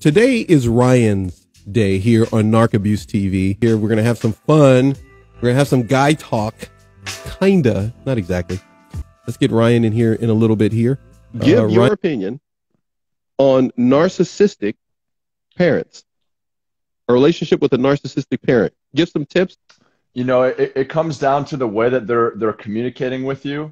today is Ryan's day here on Narc Abuse TV. Here we're gonna have some fun. We're gonna have some guy talk, kinda, not exactly. Let's get Ryan in here in a little bit here. Give Uh, your Ryan- opinion on narcissistic parents. A relationship with a narcissistic parent. Give some tips. you know it, it comes down to the way that they're they're communicating with you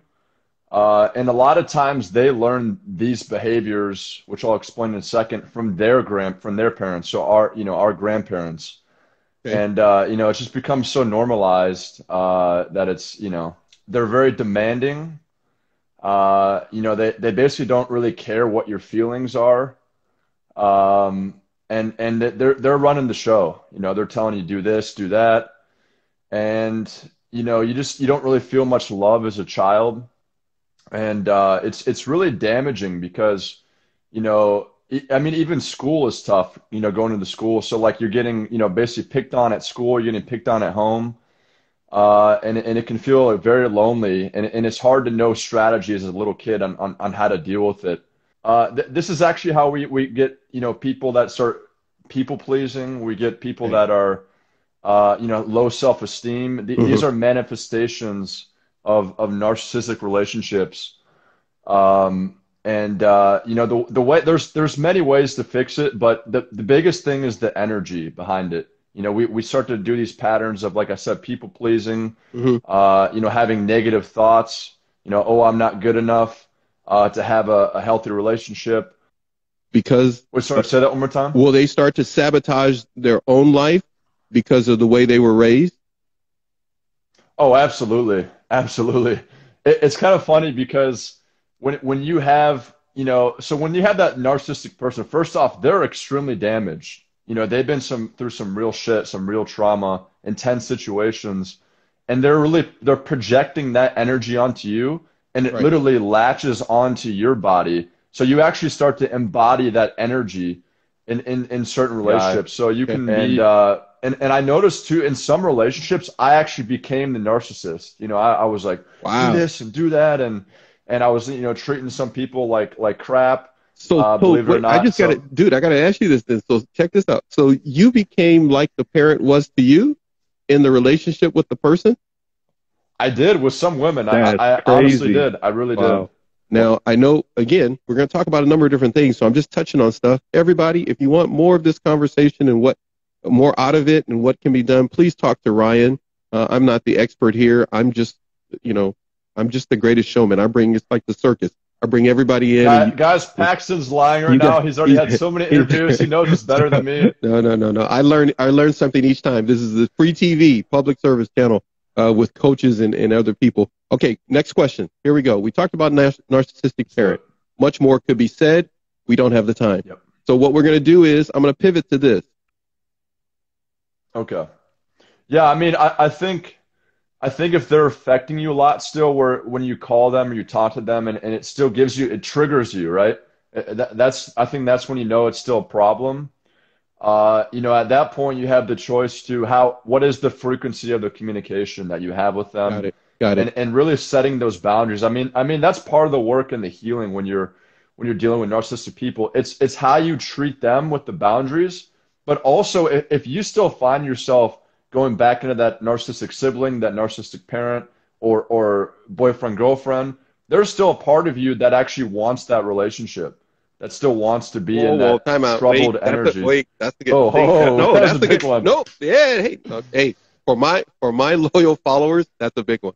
uh, and a lot of times they learn these behaviors which i'll explain in a second from their grand from their parents. So our you know our grandparents. Okay. and uh, you know it's just become so normalized uh, that it's you know they're very demanding. Uh, you know they, they basically don't really care what your feelings are. Um, and and they're they're running the show. You know they're telling you do this do that. And you know you just you don't really feel much love as a child and uh, it's it's really damaging because you know I mean even school is tough you know going into school. So like you're getting you know basically picked on at school you're getting picked on at home uh, and and it can feel like, very lonely. And and it's hard to know strategy as a little kid on on, on how to deal with it. Uh, th- this is actually how we we get you know people that start people pleasing. We get people that are uh, you know, low self-esteem. Th- These are manifestations of of narcissistic relationships. Um, and uh, you know, the the way there's there's many ways to fix it, but the the biggest thing is the energy behind it. You know, we we start to do these patterns of, like I said, people pleasing. Mhm. Uh, you know, having negative thoughts. You know, oh, I'm not good enough uh, to have a, a healthy relationship. Because Wait, sorry, say that one more time. will they start to sabotage their own life because of the way they were raised? Oh, absolutely, absolutely. It, it's kind of funny because when when you have you know, so when you have that narcissistic person, first off, they're extremely damaged. You know, they've been some through some real shit, some real trauma, intense situations, and they're really they're projecting that energy onto you, and it Right. literally latches onto your body. So you actually start to embody that energy in in, in certain relationships. So you can And, be uh, and and I noticed too in some relationships, I actually became the narcissist. You know, I, I was like, Wow. do this and do that, and and I was you know treating some people like like crap. So, Uh, so believe it or wait, I not, just got to, dude, I got to ask you this then. So check this out. So you became like the parent was to you in the relationship with the person? I did with some women. That's I, I honestly did. I really Wow. did. Now, I know, again, we're going to talk about a number of different things, so I'm just touching on stuff. Everybody, if you want more of this conversation and what more out of it and what can be done, please talk to Ryan. Uh, I'm not the expert here. I'm just, you know, I'm just the greatest showman. I bring, it's like the circus. I bring everybody in. Guy- and guys, Paxton's lying right You now. got- He's already you- had so many interviews. He knows us better than me. No, no, no, no. I learn, I learn something each time. This is the free TV public service channel uh, with coaches and, and other people. Okay, next question. Here we go. We talked about nar- narcissistic parent. Much more could be said. We don't have the time. Yep. So what we're going to do is I'm going to pivot to this. Okay. Yeah, I mean, I, I think I think if they're affecting you a lot still, where when you call them or you talk to them, and, and it still gives you, it triggers you, right? Uh, That, that's I think that's when you know it's still a problem. Uh, you know, at that point, you have the choice to how what is the frequency of the communication that you have with them. Got it. Got it. and, and really setting those boundaries. I mean, I mean that's part of the work and the healing when you're when you're dealing with narcissistic people. It's it's how you treat them with the boundaries, but also if, you still find yourself going back into that narcissistic sibling, that narcissistic parent, or or boyfriend girlfriend, there's still a part of you that actually wants that relationship, that still wants to be Whoa, in that out. troubled Wait, that's energy. A, wait, that's the good Oh, thing. Oh, oh, no, that that's a the big good one. No, yeah, hey, hey, for my for my loyal followers, that's a big one.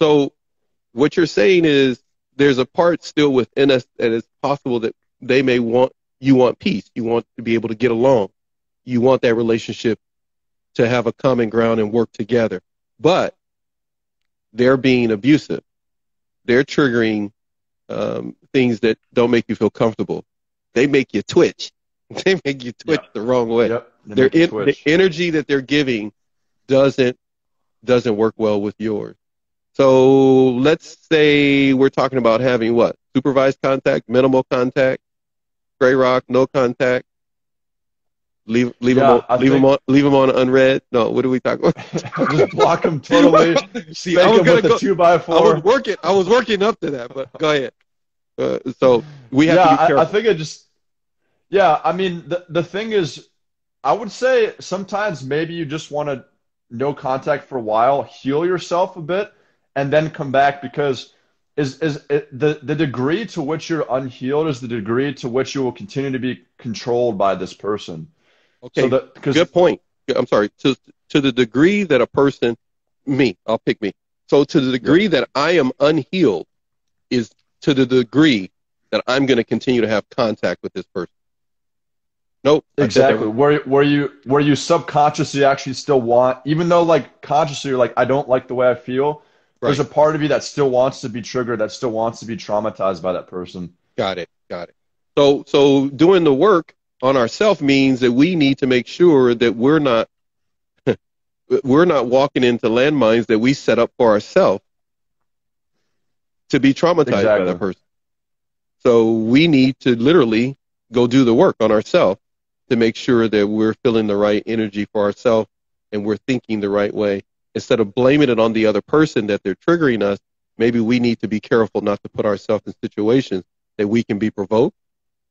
So what you're saying is there's a part still within us that is possible that they may want you want peace. You want to be able to get along. You want that relationship to have a common ground and work together. But they're being abusive. They're triggering um, things that don't make you feel comfortable. They make you twitch. They make you twitch Yeah. the wrong way. Yep. Their the energy that they're giving doesn't doesn't work well with yours. So let's say we're talking about having what? Supervised contact, minimal contact, gray rock, no contact. Leave leave Yeah, them I on, leave them on leave them on unread. No, what are we talking about? Just block them totally. See, I was them gonna a go, two by I was working I was working up to that, but go ahead. Uh, so we have yeah, to be I, careful. I think it just Yeah, I mean the the thing is, I would say sometimes maybe you just want to no contact for a while, heal yourself a bit, and then come back because is is it, the the degree to which you're unhealed is the degree to which you will continue to be controlled by this person. Okay, So that good point. I'm sorry. To to the degree that a person, me, I'll pick me. So to the degree that I am unhealed, is to the degree that I'm going to continue to have contact with this person. Nope. I said that Exactly. Where where you where you subconsciously actually still want, even though like consciously you're like, I don't like the way I feel. There's a part of you that still wants to be triggered, that still wants to be traumatized by that person. Got it. Got it. So so doing the work on ourselves means that we need to make sure that we're not we're not walking into landmines that we set up for ourselves to be traumatized by Exactly. that person. So we need to literally go do the work on ourselves to make sure that we're feeling the right energy for ourselves and we're thinking the right way. Instead of blaming it on the other person that they're triggering us, maybe we need to be careful not to put ourselves in situations that we can be provoked.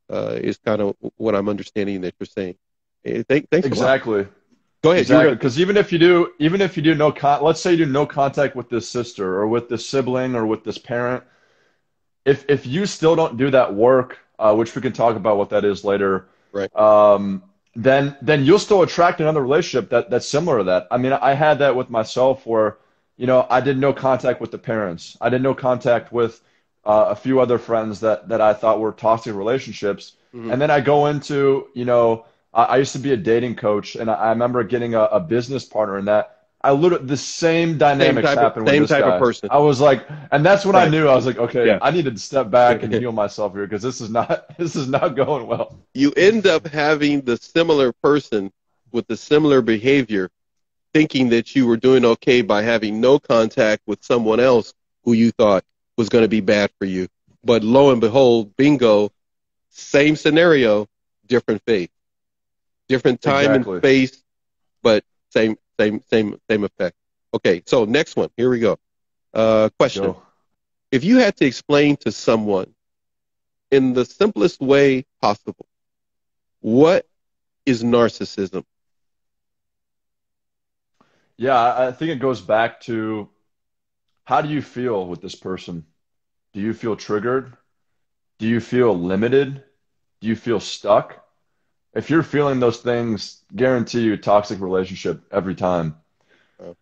Uh, is kind of what I'm understanding that you're saying. Eh, thank, thanks a lot. Exactly. Go ahead. Exactly. Because even if you do, even if you do no con, let's say you do no contact with this sister or with this sibling or with this parent, if if you still don't do that work, uh, which we can talk about what that is later, Right. um, then then you'll still attract another relationship that that's similar to that. I mean, I had that with myself where, you know, I did no contact with the parents. I did no contact with uh, a few other friends that that I thought were toxic relationships. Mhm. And then I go into, you know, I, I used to be a dating coach, and I, I remember getting a, a business partner in that. I literally the same dynamics type of- happened with the same type of person. I was like, and that's when I knew I was like, okay, Yeah. I needed to step back and heal myself here because this is not this is not going well. you end up having the similar person with the similar behavior, thinking that you were doing okay by having no contact with someone else who you thought was going to be bad for you. But lo and behold, bingo, same scenario, different face, different time Exactly. and space, but same, same, same, same effect. Okay, so next one. Here we go. Uh, question: Go. If you had to explain to someone in the simplest way possible, what is narcissism? Yeah, I think it goes back to how do you feel with this person? Do you feel triggered? Do you feel limited? Do you feel stuck? If you're feeling those things, guarantee you a toxic relationship every time. Oh.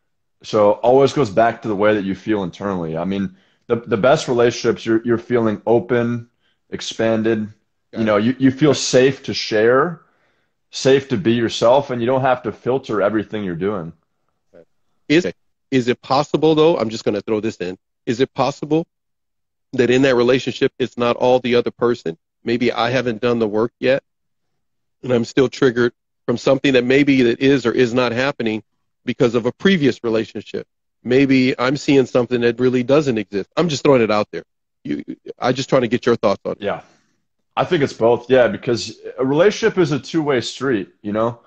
So always goes back to the way that you feel internally. I mean, the the best relationships you're you're feeling open, expanded. Got You know, you, you feel safe to share, safe to be yourself, and you don't have to filter everything you're doing. Is is it possible though? I'm just going to throw this in. Is it possible that in that relationship it's not all the other person? Maybe I haven't done the work yet, and I'm still triggered from something that maybe that is or is not happening because of a previous relationship. Maybe I'm seeing something that really doesn't exist. I'm just throwing it out there. You, I just trying to get your thoughts on it. Yeah. I think it's both. Yeah, because a relationship is a two-way street, you know?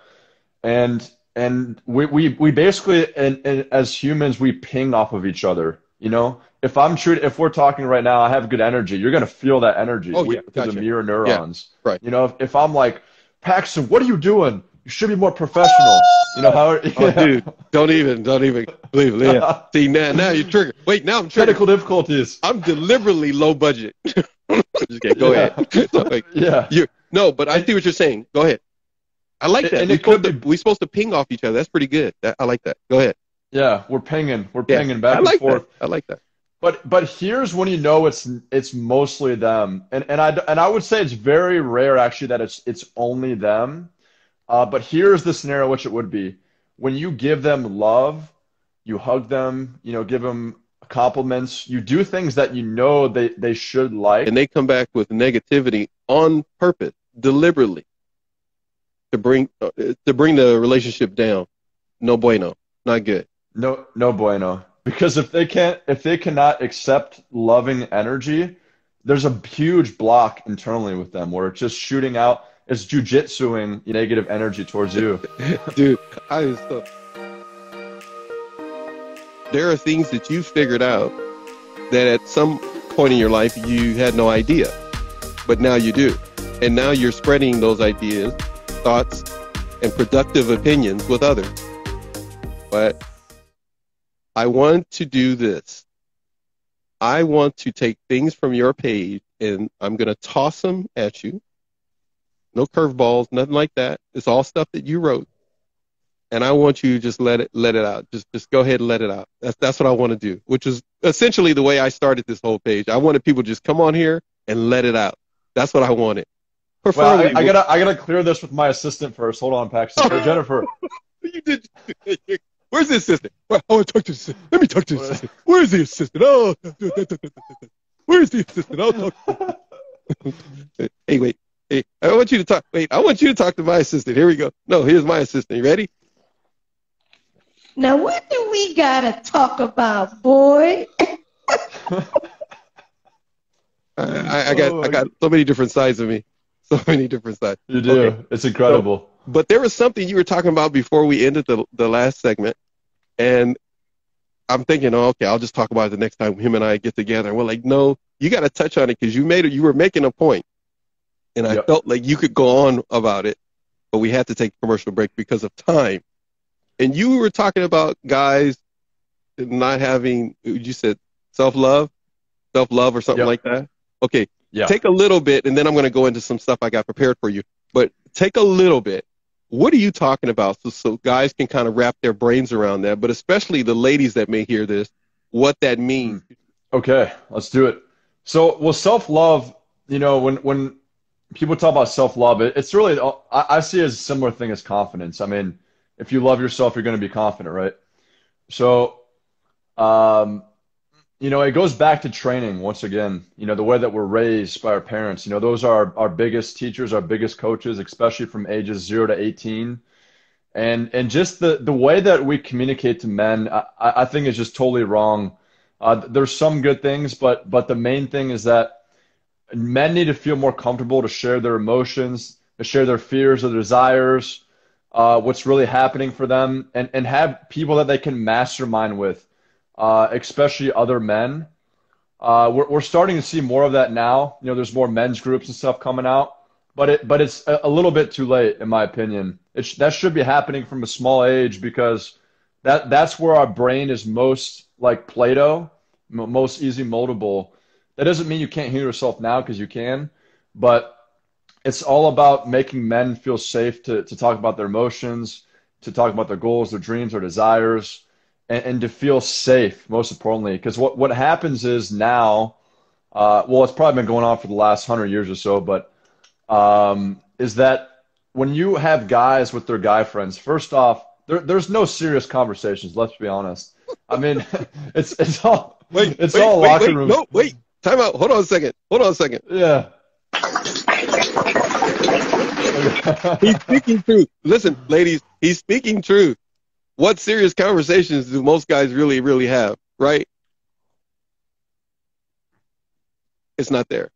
And and we we, we basically and, and as humans we ping off of each other, you know? If I'm true, if we're talking right now, I have good energy, you're gonna feel that energy Oh, we- yeah, because of gotcha. mirror neurons. right. You know, if, if I'm like, Paxton, what are you doing? You should be more professional. You know how Oh, dude, don't even, don't even believe it. Yeah. See now, now you're triggered. Wait, now I'm triggered. Technical difficulties. I'm deliberately low budget. just kidding. Go Yeah. ahead. So, like, Yeah. you no, but I see what you're saying. Go ahead. I like that. and we it could supposed to, we supposed to ping off each other. That's pretty good. That, I like that. Go ahead. Yeah, we're pinging. We're Yeah. pinging back I and forth. that. I like that. But but here's when you know it's it's mostly them, and and I and I would say it's very rare actually that it's it's only them. Uh, but here's the scenario which it would be when you give them love, you hug them, you know, give them compliments, you do things that you know they they should like. And they come back with negativity on purpose, deliberately, to bring uh, to bring the relationship down. No bueno. Not good. No, no bueno. Because if they can't, if they cannot accept loving energy, there's a huge block internally with them where it's just shooting out, it's jujitsuing negative energy towards you. Dude, I was so. There are things that you figured out that at some point in your life you had no idea, but now you do. and now you're spreading those ideas, thoughts, and productive opinions with others. But I want to do this. I want to take things from your page and I'm going to toss them at you. No curveballs, nothing like that. It's all stuff that you wrote. And I want you to just let it let it out. Just just go ahead and let it out. That's that's what I want to do, which is essentially the way I started this whole page. I wanted people to just come on here and let it out. That's what I wanted. Well, I, I, gotta I gotta clear this with my assistant first. Hold on, Paxton. Jennifer. you did. Where's the assistant? I want to talk to the assistant. Let me talk to the assistant. Where's the assistant? Oh, where's the assistant? I'll talk. hey, wait. Hey, I want you to talk. Wait, I want you to talk to my assistant. Here we go. No, here's my assistant. You ready? Now, what do we gotta talk about, boy? I, I, got I got so many different sides of me. So many different sides. You do. Okay. It's incredible. So, but there was something you were talking about before we ended the the last segment, and I'm thinking, oh, okay, I'll just talk about it the next time him and I get together. And we're like, no, you got to touch on it because you made it. You were making a point, and I yep. felt like you could go on about it, but we had to take a commercial break because of time. And you were talking about guys not having, you said self love, self love or something yep. like that. Okay, yeah. take a little bit, and then I'm going to go into some stuff I got prepared for you. But take a little bit what are you talking about? So, so guys can kind of wrap their brains around that, but especially the ladies that may hear this, what that means. Okay, let's do it. So, well, self love, you know, when, when people talk about self love, it, it's really, I, I see it as a similar thing as confidence. I mean, if you love yourself, you're going to be confident, right? So, um, you know, it goes back to training once again. You know, the way that we're raised by our parents. You know, those are our, biggest teachers, our biggest coaches, especially from ages zero to eighteen. And and just the the way that we communicate to men, I, I think is just totally wrong. Uh, there's some good things, but but the main thing is that men need to feel more comfortable to share their emotions, to share their fears, their desires, uh, what's really happening for them, and and have people that they can mastermind with uh, especially other men. Uh, we're, we're starting to see more of that now. You know, there's more men's groups and stuff coming out, but it but it's a, a little bit too late, in my opinion. It sh- that should be happening from a small age because that that's where our brain is most like Play-Doh, m- most easy moldable. That doesn't mean you can't heal yourself now because you can, but it's all about making men feel safe to, to talk about their emotions, to talk about their goals, their dreams, their desires, and, and to feel safe, most importantly. Because what, what happens is now, uh, well, it's probably been going on for the last hundred years or so, but um, is that when you have guys with their guy friends, first off, there, there's no serious conversations. Let's be honest. I mean, it's it's all wait, it's wait, all wait, locker wait, room. No, wait, time out. Hold on a second. Hold on a second. Yeah. he's speaking truth. Listen, ladies, he's speaking truth what serious conversations do most guys really, really have, right? It's not there.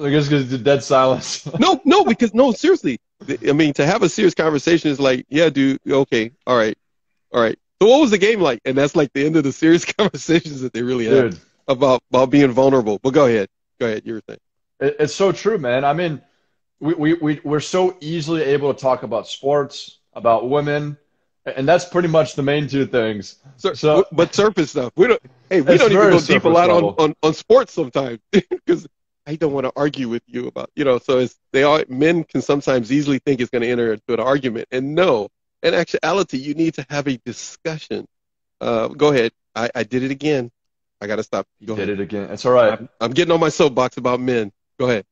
I guess because the dead silence. no, no, because no, seriously. I mean, to have a serious conversation is like, yeah, dude, okay, all right, all right. So what was the game like? And that's like the end of the serious conversations that they really dude. have about about being vulnerable. But go ahead, go ahead, your thing. It, it's so true, man. I mean, we we we we're so easily able to talk about sports, about women, and that's pretty much the main two things. So, so but surface stuff. We don't. Hey, we don't even go deep a lot on, on, on sports sometimes because I don't want to argue with you about you know. So it's they all men can sometimes easily think it's going to enter into an argument, and no. In actuality, you need to have a discussion. Uh, go ahead. I, I did it again. I got to stop. Go did ahead. it again. It's all right. I'm, I'm getting on my soapbox about men. Go ahead.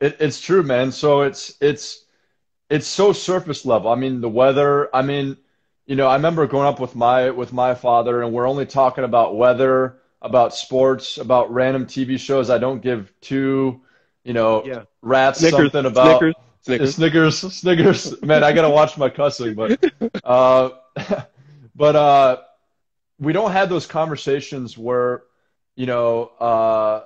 It, it's true, man. So it's it's it's so surface level. I mean, the weather. I mean you know, I remember growing up with my with my father, and we're only talking about weather, about sports, about random TV shows. I don't give two, you know, yeah. rats Snickers, something about Snickers, Snickers, Snickers, Snickers. Man, I gotta watch my cussing, but uh, but uh, we don't have those conversations where, you know, uh,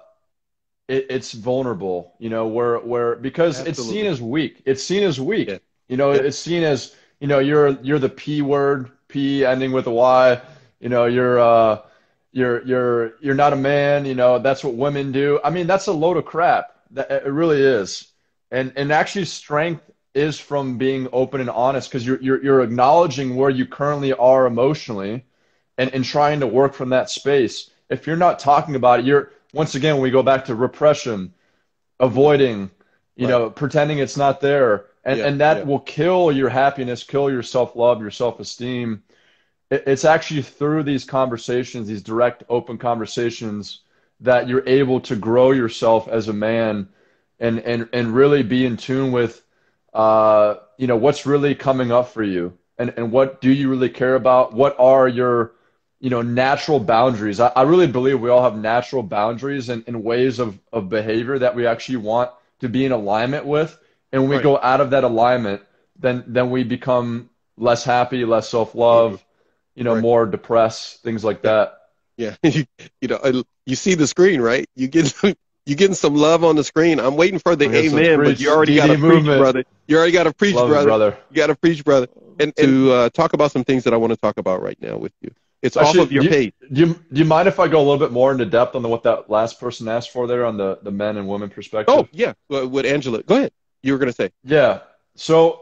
it, it's vulnerable. You know, where where because Absolutely. it's seen as weak. It's seen as weak. Yeah. You know, yeah. it's seen as you know, you're you're the P word, P ending with a Y. You know, you're uh, you're you're you're not a man. You know, that's what women do. I mean, that's a load of crap. That it really is. And and actually strength is from being open and honest because you're, you're you're acknowledging where you currently are emotionally and, and trying to work from that space. If you're not talking about it, you're once again we go back to repression, avoiding, you Right. know, pretending it's not there. And Yeah, and that yeah. will kill your happiness, kill your self-love, your self-esteem. It, it's actually through these conversations, these direct, open conversations, that you're able to grow yourself as a man and and and really be in tune with uh, you know, what's really coming up for you and, and what do you really care about? What are your, you know, natural boundaries? I, I really believe we all have natural boundaries and, and ways of, of behavior that we actually want to be in alignment with. And when we Right. go out of that alignment, then then we become less happy, less self love, you know, Right. more depressed, things like that. Yeah, you, you know, you see the screen, right? You get you getting some love on the screen. I'm waiting for the I get some amen, but you already got to preach, brother. You already got to preach, Love brother. brother. You got to preach, brother. And, to uh, talk about some things that I want to talk about right now with you. It's off of your you- page. Do you, do you mind if I go a little bit more into depth on the, what that last person asked for there on the, the men and women perspective? Oh yeah, with Angela. Go ahead. You were gonna say. Yeah. So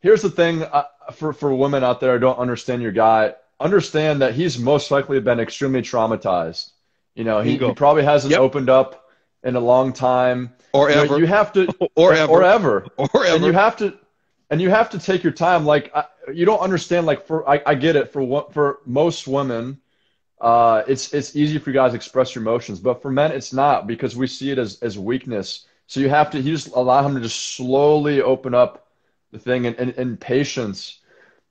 here's the thing uh, for for women out there who don't understand your guy. Understand that he's most likely been extremely traumatized. You know, he, he probably hasn't Yep. opened up in a long time. Or You, know, ever. you have to, or ever. or ever, Or and you have to, and you have to take your time. Like I, you don't understand. Like for I, I get it. For what for most women, uh, it's it's easy for you guys to express your emotions, but for men, it's not because we see it as as weakness. So you have to you just allow him to just slowly open up the thing and patience.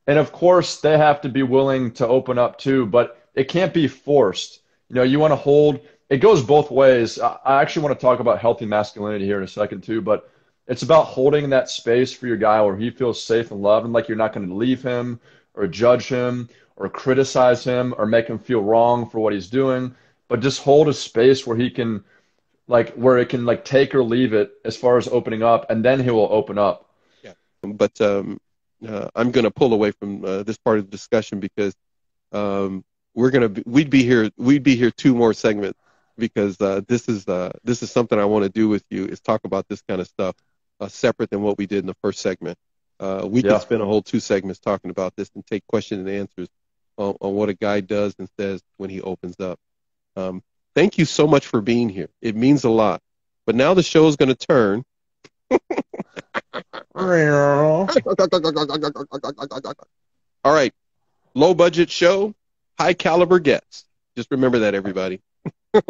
And of course, they have to be willing to open up too, but it can't be forced. You know, you want to hold. It goes both ways. I actually want to talk about healthy masculinity here in a second too, but it's about holding that space for your guy where he feels safe and loved and like you're not going to leave him or judge him or criticize him or make him feel wrong for what he's doing, but just hold a space where he can like where it can like take or leave it as far as opening up and then he will open up. Yeah, but um, uh, I'm going to pull away from uh, this part of the discussion because um, we're going to be, we'd be here we'd be here two more segments because uh, this is uh, this is something I want to do with you is talk about this kind of stuff uh, separate than what we did in the first segment. Uh, we Yeah. could spend a whole two segments talking about this and take questions and answers on, on what a guy does and says when he opens up. Um, thank you so much for being here. It means a lot. But now the show is going to turn. All right. Low budget show, high caliber guests. Just remember that, everybody.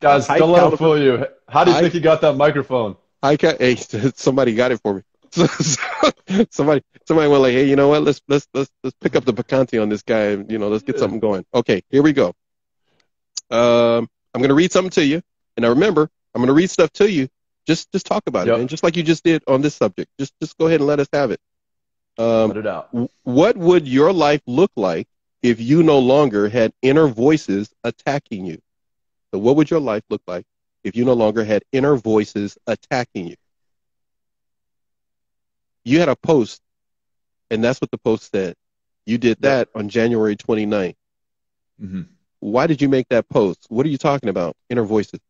Guys, High don't let him caliber- fool you. How do you High- think you got that microphone? High ca- hey, somebody got it for me. somebody, somebody went like, hey, you know what? Let's let's let's let's pick up the picante on this guy. and, You know, let's get something going. Okay, here we go. Um, I'm gonna read something to you, and now remember, I'm gonna read stuff to you. Just just talk about Yep. it, and Just like you just did on this subject. Just just go ahead and let us have it. Um, Let it out. What would your life look like if you no longer had inner voices attacking you? So, what would your life look like if you no longer had inner voices attacking you? You had a post, and that's what the post said. You did that on January 29th. hmm Why did you make that post? What are you talking about? Inner voices.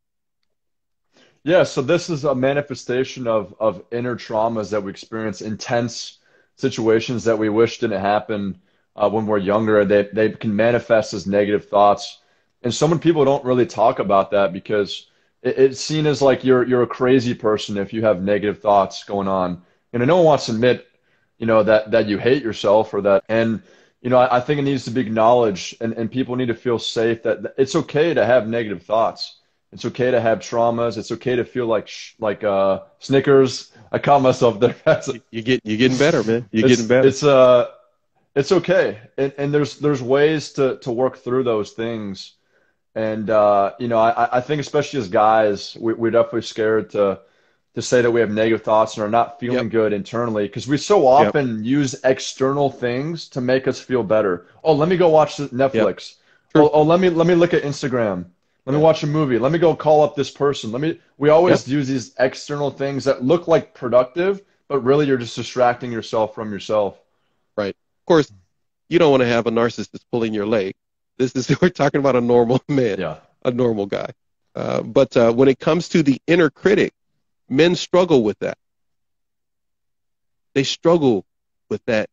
Yeah, so this is a manifestation of of inner traumas that we experience, intense situations that we wish didn't happen uh, when we're younger. They they can manifest as negative thoughts, and so many people don't really talk about that because it, it's seen as like you're you're a crazy person if you have negative thoughts going on. You know, no one wants to admit, you know, that that you hate yourself or that and. You know, I, I think it needs to be acknowledged, and, and people need to feel safe that, it's okay to have negative thoughts. It's okay to have traumas. It's okay to feel like sh- like uh, Snickers. I call myself there. You get you getting better, man. You're getting better. It's uh, it's okay, and, and there's there's ways to to work through those things, and uh, you know, I I think especially as guys, we, we're definitely scared to to say that we have negative thoughts and are not feeling Yep. good internally because we so often use external things to make us feel better. Oh, let me go watch Netflix. True. Oh, oh, let me let me look at Instagram. Let me watch a movie. Let me go call up this person. Let me. We always use these external things that look like productive, but really you're just distracting yourself from yourself. Right. Of course, you don't want to have a narcissist pulling your leg. This is we're talking about a normal man. Yeah. a normal guy. Uh, but uh, when it comes to the inner critic, men struggle with that. they struggle with that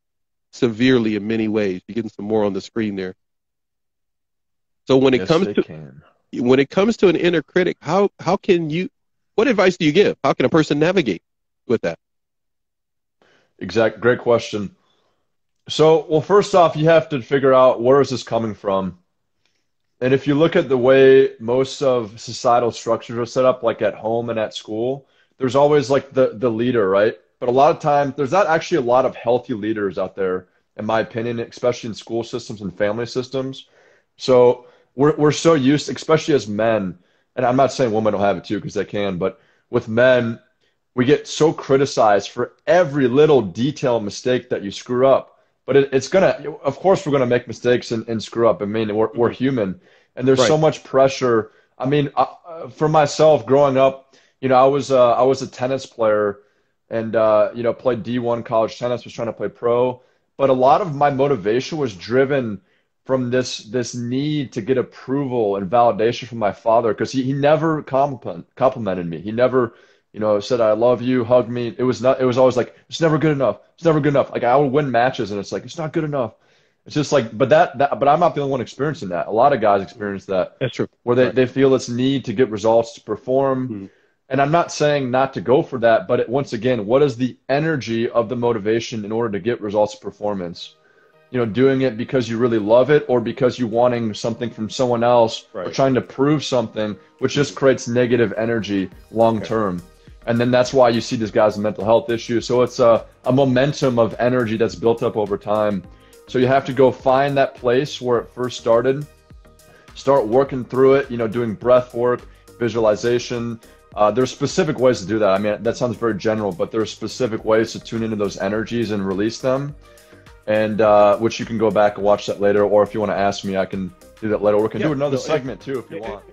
severely in many ways. You're getting some more on the screen there. So when it Yes, comes to can. when it comes to an inner critic, how how can you what advice do you give? How can a person navigate with that? Exact. Great question. So, well, first off, you have to figure out where is this coming from. And if you look at the way most of societal structures are set up, like at home and at school, there's always like the the leader, right? But a lot of times, there's not actually a lot of healthy leaders out there, in my opinion, especially in school systems and family systems. So we're we're so used, especially as men, and I'm not saying women don't have it too, because they can, but with men, we get so criticized for every little detail mistake that you screw up. But it, it's gonna, of course, we're gonna make mistakes and, and screw up. I mean, we're we're human, and there's so much pressure. I mean, uh, uh, for myself, growing up, you know, I was uh, I was a tennis player, and uh, you know, played D1 college tennis. Was trying to play pro, but a lot of my motivation was driven from this this need to get approval and validation from my father because he, he never compliment, complimented me. He never, you know, said I love you, hugged me. It was not. It was always like it's never good enough. It's never good enough. Like I would win matches and it's like it's not good enough. It's just like, but that, that but I'm not the only one experiencing that. A lot of guys experience that That's true. where they, Right. they feel this need to get results to perform. Mhm. And I'm not saying not to go for that, but it, once again, what is the energy of the motivation in order to get results performance? You know, doing it because you really love it or because you're wanting something from someone else or trying to prove something, which just creates negative energy long term. And then that's why you see these guys with mental health issues. So it's a, a momentum of energy that's built up over time. So you have to go find that place where it first started, start working through it, you know, doing breath work, visualization. Uh, there's specific ways to do that. I mean, that sounds very general, but there's specific ways to tune into those energies and release them. And uh, which you can go back and watch that later, or if you want to ask me, I can do that later. Or we can Yeah, do another no, segment too if you want.